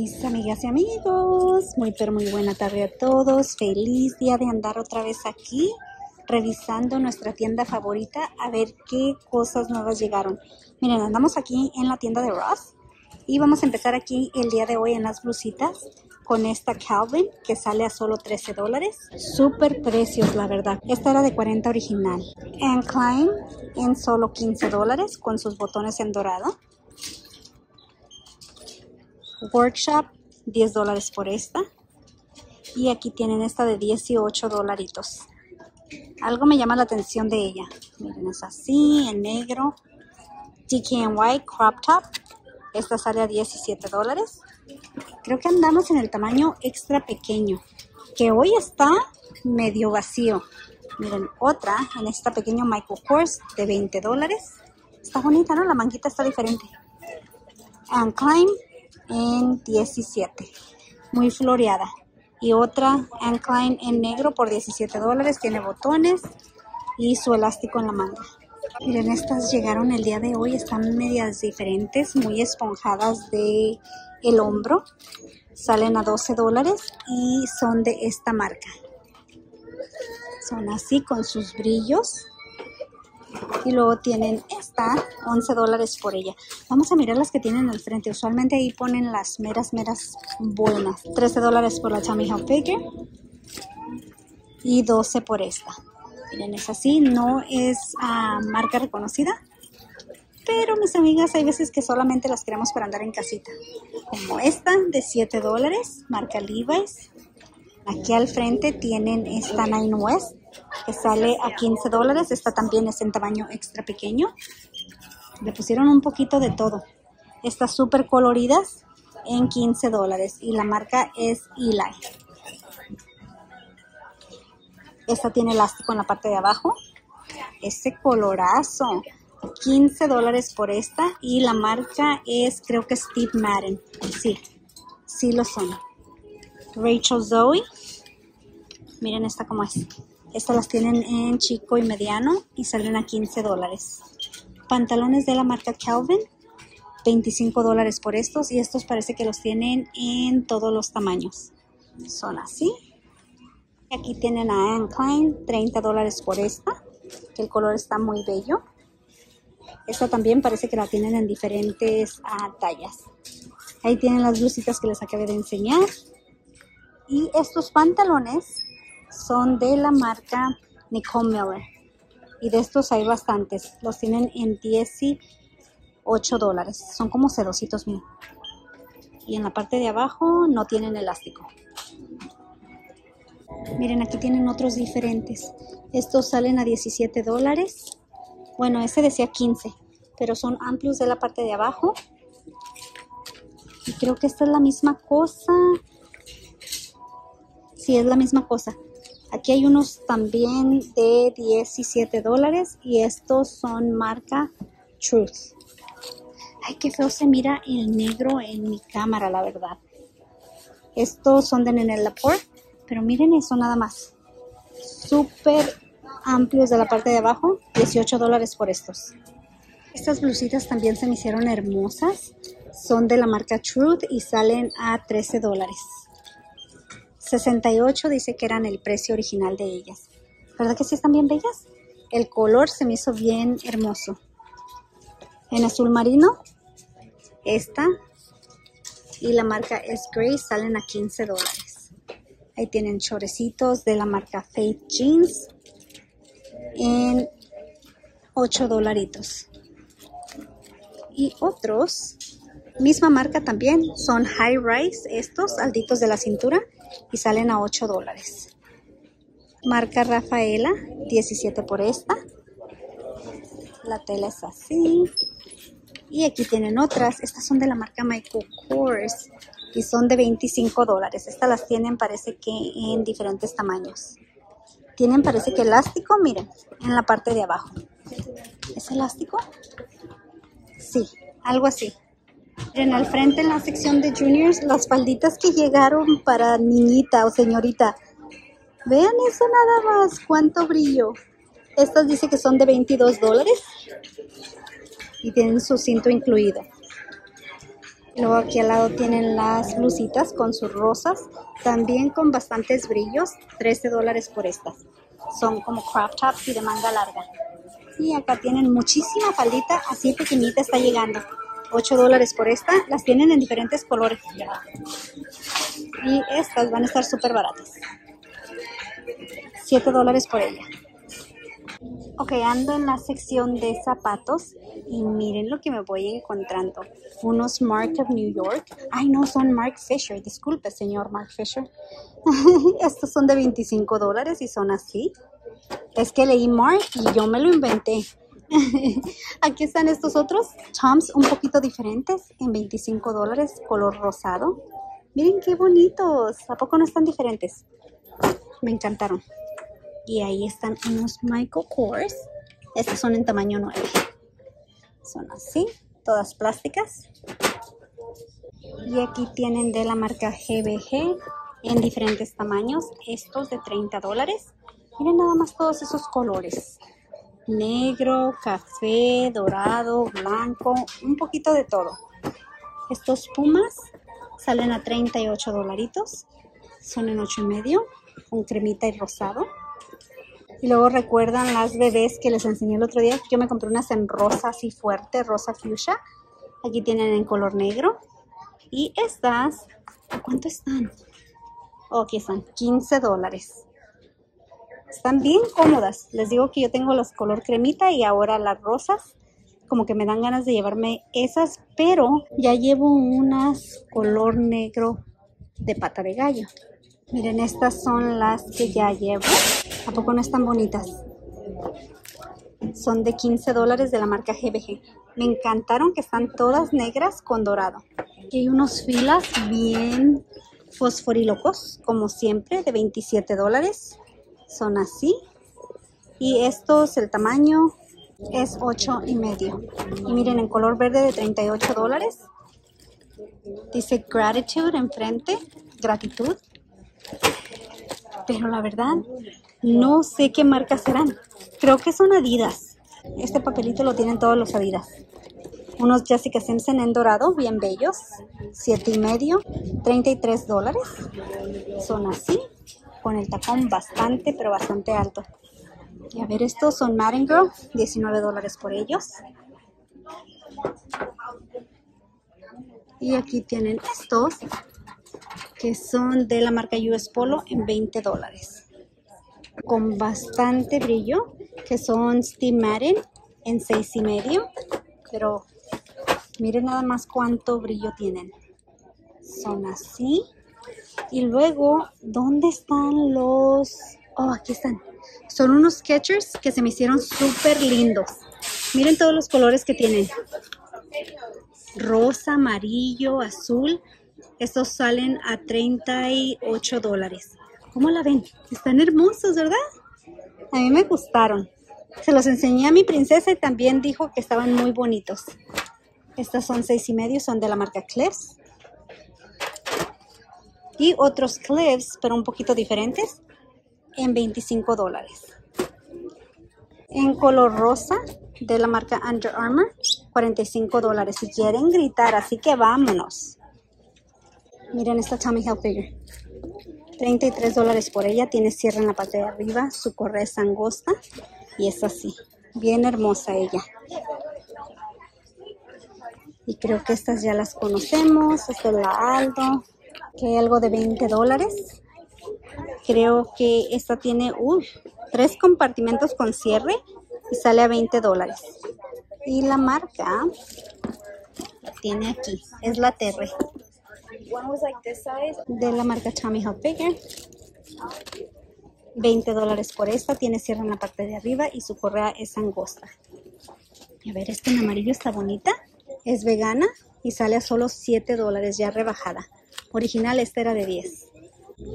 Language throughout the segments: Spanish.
Mis amigas y amigos, muy pero muy buena tarde a todos. Feliz día de andar otra vez aquí, revisando nuestra tienda favorita a ver qué cosas nuevas llegaron. Miren, andamos aquí en la tienda de Ross y vamos a empezar aquí el día de hoy en las blusitas con esta Calvin que sale a solo 13 dólares. Súper precios, la verdad. Esta era de 40 original. Anne Klein en solo 15 dólares con sus botones en dorado. Workshop, 10 dólares por esta. Y aquí tienen esta de 18 dolaritos. Algo me llama la atención de ella. Miren, es así, en negro. DKNY Crop Top. Esta sale a 17 dólares. Creo que andamos en el tamaño extra pequeño. Que hoy está medio vacío. Miren, otra en esta pequeño Michael Kors de 20 dólares. Está bonita, ¿no? La manguita está diferente. And Klein en 17. Muy floreada. Y otra Anne Klein en negro por 17 dólares. Tiene botones y su elástico en la manga. Miren, estas llegaron el día de hoy. Están medias diferentes, muy esponjadas de el hombro. Salen a 12 dólares y son de esta marca. Son así con sus brillos y luego tienen esta 11 dólares por ella. Vamos a mirar las que tienen al frente. Usualmente ahí ponen las meras meras buenas. 13 dólares por la Tommy Hilfiger y 12 por esta. Miren es así no es uh, marca reconocida pero mis amigas hay veces que solamente las queremos para andar en casita. Como esta de 7 dólares marca Levi's. Aquí al frente tienen esta Nine West que sale a 15 dólares. Esta también es en tamaño extra pequeño. Le pusieron un poquito de todo. Estas súper coloridas en 15 dólares y la marca es Eli. Esta tiene elástico en la parte de abajo. Este colorazo. 15 dólares por esta y la marca es creo que Steve Madden. Sí, sí lo son. Rachel Zoe. Miren esta como es. Estas las tienen en chico y mediano y salen a 15 dólares. Pantalones de la marca Calvin, 25 dólares por estos y estos parece que los tienen en todos los tamaños. Son así. Aquí tienen a Anne Klein, 30 dólares por esta. El color está muy bello. Esta también parece que la tienen en diferentes ah, tallas. Ahí tienen las blusitas que les acabé de enseñar. Y estos pantalones son de la marca Nicole Miller. Y de estos hay bastantes. Los tienen en 18 dólares. Son como sedositos, miren. Y en la parte de abajo no tienen elástico. Miren, aquí tienen otros diferentes. Estos salen a 17 dólares. Bueno, ese decía 15, pero son amplios de la parte de abajo. Y creo que esta es la misma cosa. Sí, es la misma cosa. Aquí hay unos también de 17 dólares y estos son marca Truth. Ay, qué feo se mira el negro en mi cámara, la verdad. Estos son de Nenel Laporte, pero miren eso nada más. Súper amplios de la parte de abajo, 18 dólares por estos. Estas blusitas también se me hicieron hermosas. Son de la marca Truth y salen a 13 dólares. 68 dice que eran el precio original de ellas. ¿Verdad que sí están bien bellas? El color se me hizo bien hermoso. En azul marino, esta y la es S. Gray salen a 15 dólares. Ahí tienen chorecitos de la marca Faith Jeans en 8 dolaritos. Y otros, misma marca también, son High Rise, estos alditos de la cintura y salen a 8 dólares. Marca Rafaela, 17 por esta. La tela es así. Y aquí tienen otras. Estas son de la marca Michael Kors y son de 25 dólares. Estas las tienen parece que en diferentes tamaños. Tienen parece que elástico, miren, en la parte de abajo. ¿Es elástico? Sí, algo así. En frente, en la sección de juniors, las falditas que llegaron para niñita o señorita. Vean eso nada más, cuánto brillo. Estas dice que son de 22 dólares y tienen su cinto incluido. Luego aquí al lado tienen las blusitas con sus rosas, también con bastantes brillos, 13 dólares por estas. Son como crop tops y de manga larga. Y acá tienen muchísima faldita, así pequeñita está llegando. 8 dólares por esta, las tienen en diferentes colores. Y estas van a estar súper baratas. 7 dólares por ella. Ok, ando en la sección de zapatos y miren lo que me voy encontrando. Unos Mark of New York. Ay, no, son Mark Fisher. Disculpe, señor Mark Fisher. Estos son de 25 dólares y son así. Es que leí Mark y yo me lo inventé. Aquí están estos otros Toms un poquito diferentes en 25 dólares, color rosado. Miren qué bonitos. ¿A poco no están diferentes? Me encantaron. Y ahí están unos Michael Kors. Estos son en tamaño 9. Son así, todas plásticas. Y aquí tienen de la marca GBG en diferentes tamaños. Estos de 30 dólares. Miren nada más todos esos colores. Negro, café, dorado, blanco, un poquito de todo. Estos pumas salen a 38 dolaritos. Son en 8 y medio, con cremita y rosado. Y luego recuerdan las bebés que les enseñé el otro día. Yo me compré unas en rosa así fuerte, rosa fuchsia. Aquí tienen en color negro. Y estas, cuánto están? Oh, aquí están, 15 dólares. Están bien cómodas. Les digo que yo tengo los color cremita y ahora las rosas. Como que me dan ganas de llevarme esas, pero ya llevo unas color negro de pata de gallo. Miren, estas son las que ya llevo. ¿A poco no están bonitas? Son de 15 dólares de la marca GBG. Me encantaron que están todas negras con dorado. Y hay unos filas bien fosforilocos, como siempre, de 27 dólares. Son así. Y estos, el tamaño es 8 y medio. Y miren, en color verde de 38 dólares. Dice gratitude enfrente, gratitud. Pero la verdad, no sé qué marcas serán. Creo que son Adidas. Este papelito lo tienen todos los Adidas. Unos Jessica Simpson en dorado, bien bellos. Siete y medio, 33 dólares. Son así, con el tacón bastante, pero bastante alto. Y a ver, estos son Madden Girl, 19 dólares por ellos. Y aquí tienen estos, que son de la marca US Polo en 20 dólares con bastante brillo, que son Steam Madden en seis y medio, pero miren nada más cuánto brillo tienen. Son así. Y luego, ¿dónde están los...? Oh, aquí están. Son unos sketchers que se me hicieron súper lindos. Miren todos los colores que tienen. Rosa, amarillo, azul. Estos salen a 38 dólares. ¿Cómo la ven? Están hermosos, ¿verdad? A mí me gustaron. Se los enseñé a mi princesa y también dijo que estaban muy bonitos. Estas son seis y medio, son de la marca Cliffs. Y otros Cliffs, pero un poquito diferentes, en 25 dólares. En color rosa, de la marca Under Armour, 45 dólares. Si quieren gritar, así que vámonos. Miren esta Tommy Hilfiger. 33 dólares por ella. Tiene cierre en la parte de arriba. Su correa es angosta. Y es así. Bien hermosa ella. Y creo que estas ya las conocemos. Esta es la Aldo. Que hay algo de 20 dólares. Creo que esta tiene uh, tres compartimentos con cierre. Y sale a 20 dólares. Y la marca tiene aquí. Es la Terre de la marca Tommy Hilfiger. 20 dólares por esta, tiene cierre en la parte de arriba y su correa es angosta. A ver, este en amarillo está bonita, es vegana y sale a solo 7 dólares ya rebajada. Original esta era de 10.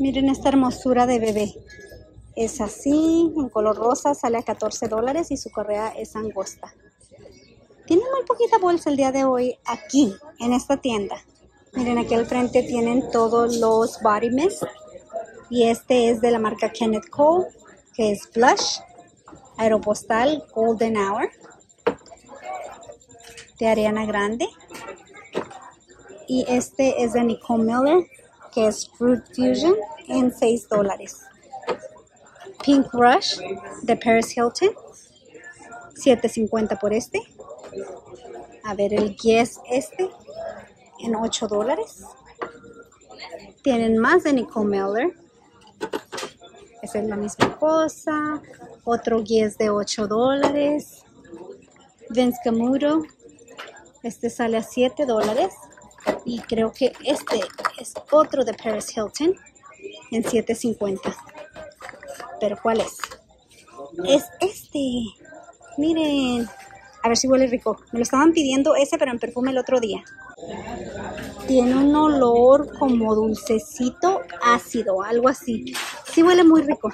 Miren esta hermosura de bebé. Es así, en color rosa, sale a 14 dólares y su correa es angosta. Tiene muy poquita bolsa el día de hoy aquí, en esta tienda. Miren, aquí al frente tienen todos los body mist. Y este es de la marca Kenneth Cole, que es Blush, Aeropostal Golden Hour, de Ariana Grande. Y este es de Nicole Miller, que es Fruit Fusion, en 6 dólares. Pink Rush de Paris Hilton, 7.50 por este. A ver, el Guess este, en 8 dólares. Tienen más de Nicole Miller. Esa es la misma cosa. Otro Guess de 8 dólares. Vince Camuto. Este sale a 7 dólares. Y creo que este es otro de Paris Hilton en 7.50. Pero ¿cuál es? Es este. Miren. A ver si huele rico. Me lo estaban pidiendo ese, pero en perfume el otro día. Tiene un olor como dulcecito ácido, algo así. Sí huele muy rico.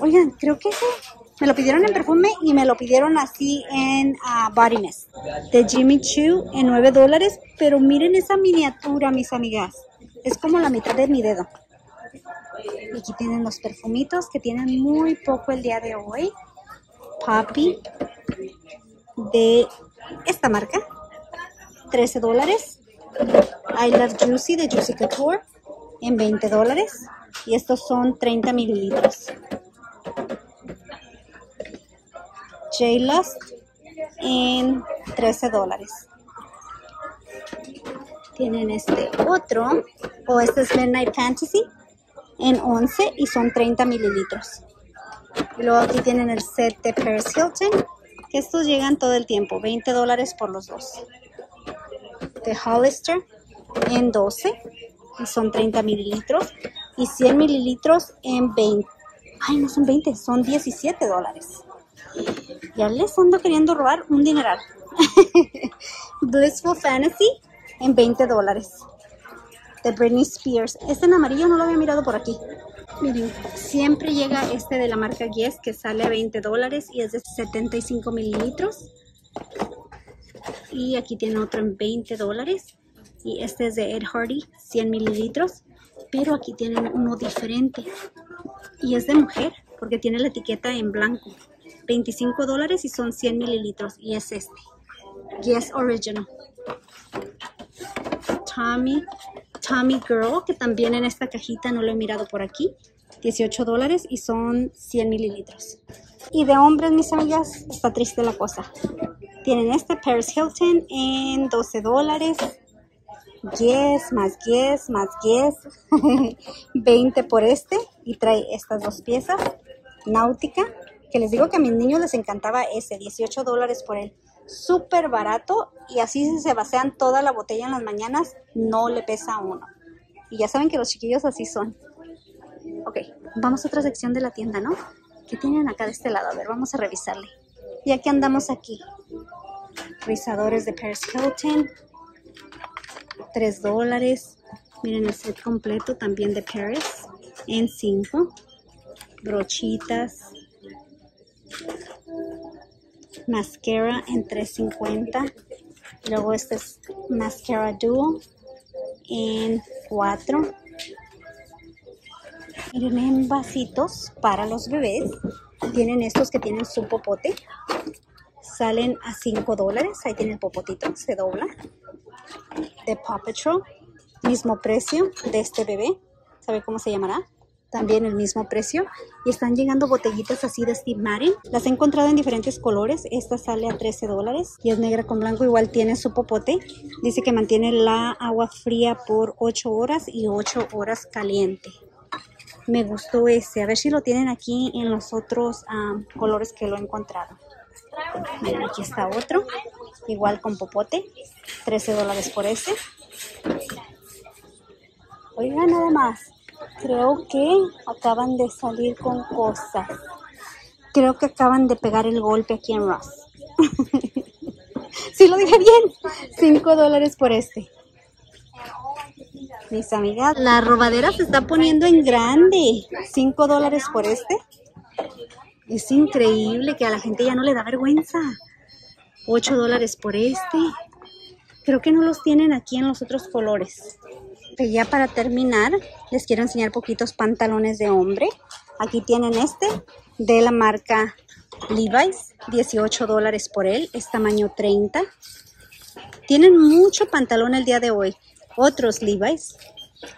Oigan, creo que ese me lo pidieron en perfume y me lo pidieron así en uh, Body Mist. De Jimmy Choo en 9 dólares. Pero miren esa miniatura, mis amigas. Es como la mitad de mi dedo. Y aquí tienen los perfumitos que tienen muy poco el día de hoy. Poppy de esta marca. 13 dólares. I Love Juicy de Juicy Couture en 20 dólares. Y estos son 30 mililitros. J-Lust en 13 dólares. Tienen este otro, o este es Midnight Fantasy, en 11 y son 30 mililitros. Y luego aquí tienen el set de Paris Hilton, que estos llegan todo el tiempo, 20 dólares por los dos. De Hollister en 12 y son 30 mililitros y 100 mililitros en 20. Ay, no son 20, son 17 dólares. Ya les ando queriendo robar un dineral. Blissful Fantasy en 20 dólares. De Britney Spears. Este en amarillo no lo había mirado por aquí. Miren, siempre llega este de la marca Guess que sale a 20 dólares y es de 75 mililitros. Y aquí tiene otro en 20 dólares. Y este es de Ed Hardy, 100 mililitros. Pero aquí tienen uno diferente. Y es de mujer, porque tiene la etiqueta en blanco. 25 dólares y son 100 mililitros. Y es este. Guess Original. Tommy, Tommy Girl, que también en esta cajita no lo he mirado por aquí. 18 dólares y son 100 mililitros. Y de hombres, mis amigas, está triste la cosa. Tienen este Paris Hilton en 12 dólares. 10 más 10 más 10. 20 por este. Y trae estas dos piezas. Náutica. Que les digo que a mis niños les encantaba ese. 18 dólares por él. Súper barato. Y así se vacean toda la botella en las mañanas. No le pesa a uno. Y ya saben que los chiquillos así son. Ok, vamos a otra sección de la tienda, ¿no? ¿Qué tienen acá de este lado? A ver, vamos a revisarle. Ya que andamos aquí. Rizadores de Paris Hilton. 3 dólares. Miren el set completo también de Paris. En 5. Brochitas. Mascara en 3.50. Luego este es Mascara Duo en 4 Miren, en vasitos para los bebés. Tienen estos que tienen su popote. Salen a 5 dólares. Ahí tiene el popotito, se dobla. De Paw Patrol. Mismo precio de este bebé. ¿Sabe cómo se llamará? También el mismo precio. Y están llegando botellitas así de Steve Madden. Las he encontrado en diferentes colores. Esta sale a 13 dólares. Y es negra con blanco. Igual tiene su popote. Dice que mantiene la agua fría por 8 horas y 8 horas caliente me gustó ese. A ver si lo tienen aquí en los otros colores que lo he encontrado. Aquí está otro. Igual con popote. 13 dólares por ese. Oigan, nada más. Creo que acaban de salir con cosas. Creo que acaban de pegar el golpe aquí en Ross. sí, lo dije bien. 5 dólares por este mis amigas. La robadera se está poniendo en grande. 5 dólares por este. Es increíble que a la gente ya no le da vergüenza. 8 dólares por este. Creo que no los tienen aquí en los otros colores. Y ya para terminar, les quiero enseñar poquitos pantalones de hombre. Aquí tienen este de la marca Levi's. 18 dólares por él. Es tamaño 30 Tienen mucho pantalón el día de hoy. Otros Levi's,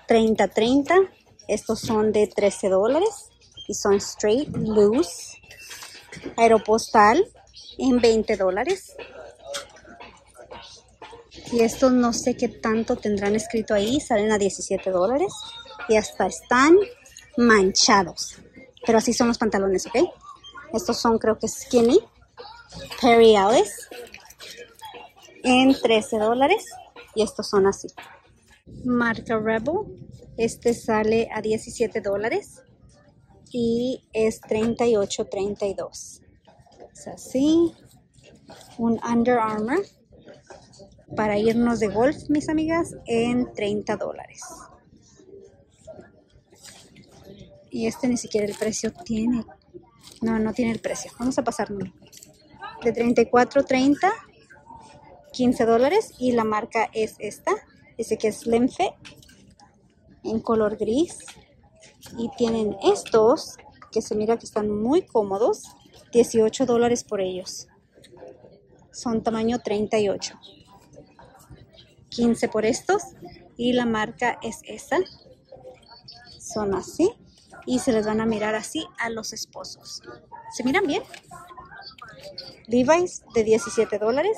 30-30. Estos son de 13 dólares y son straight, loose. Aeropostal en 20 dólares. Y estos no sé qué tanto tendrán escrito ahí. Salen a 17 dólares. Y hasta están manchados. Pero así son los pantalones, ¿ok? Estos son creo que skinny. Perry Alice. En 13 dólares. Y estos son así. Marca Rebel. Este sale a 17 dólares. Y es 38.32. Es así. Un Under Armour para irnos de golf, mis amigas, en 30 dólares. Y este ni siquiera el precio tiene. No, no tiene el precio. Vamos a pasárnoslo. De 34.30, 15 dólares. Y la marca es esta. Dice que es Slim En color gris. Y tienen estos, que se mira que están muy cómodos. 18 dólares por ellos. Son tamaño 38. 15 por estos y la marca es esta. Son así y se les van a mirar así a los esposos. ¿Se miran bien? Levi's de 17 dólares.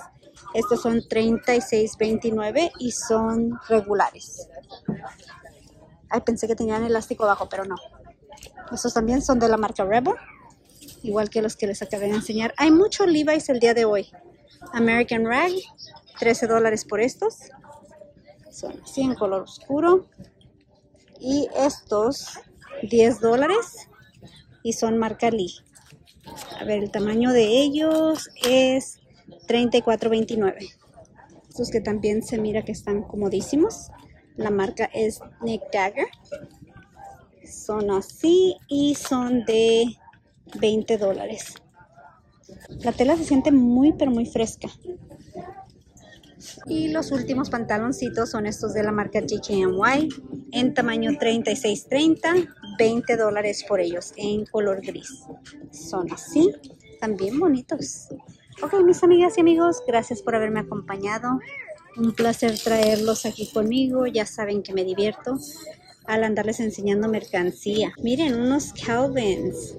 Estos son 36.29 y son regulares. Ay, pensé que tenían elástico abajo, pero no. Estos también son de la marca Rebel, igual que los que les acabé de enseñar. Hay mucho Levi's el día de hoy. American Rag, 13 dólares por estos son así en color oscuro y estos 10 dólares y son marca Lee. A ver el tamaño de ellos es 34.29 estos que también se mira que están comodísimos. La marca es Nick Dagger son así y son de 20 dólares. La tela se siente muy pero muy fresca. Y los últimos pantaloncitos son estos de la marca GKNY en tamaño 36-30, 20 dólares por ellos en color gris. Son así, también bonitos. Ok, mis amigas y amigos, gracias por haberme acompañado. Un placer traerlos aquí conmigo. Ya saben que me divierto al andarles enseñando mercancía. Miren, unos Calvins.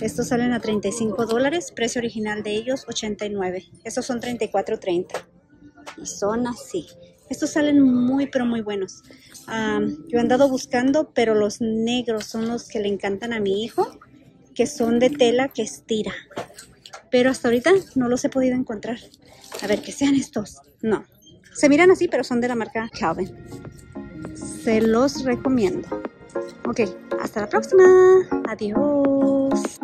Estos salen a 35 dólares, precio original de ellos 89. Estos son 34.30 y son así. Estos salen muy pero muy buenos. Yo he andado buscando, pero los negros son los que le encantan a mi hijo, que son de tela que estira. Pero hasta ahorita no los he podido encontrar. A ver, que sean estos. No. Se miran así, pero son de la marca Calvin. Se los recomiendo. Ok, hasta la próxima. Adiós.